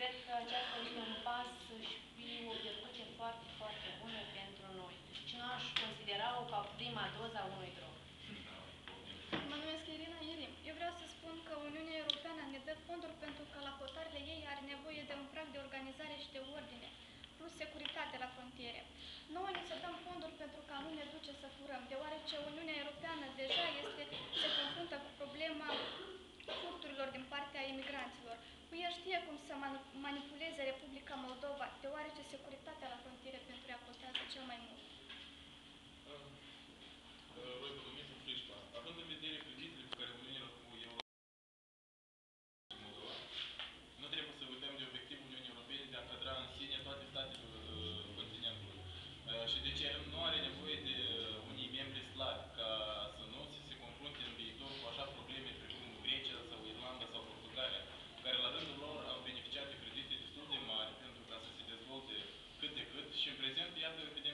Cred că aceasta este un pas și fi o virtute foarte, foarte bună pentru noi. Și nu aș considera-o ca prima doză a unui drog. Mă numesc Irina Irim. Eu vreau să spun că Uniunea Europeană ne dă fonduri pentru că la hotarele ei are nevoie de un prag de organizare și de ordine, plus securitate la frontiere. Nouă ni se dăm fonduri pentru ca nu ne duce să furăm, deoarece Uniunea Europeană imigranților. Cu ea știe cum să manu- аренду и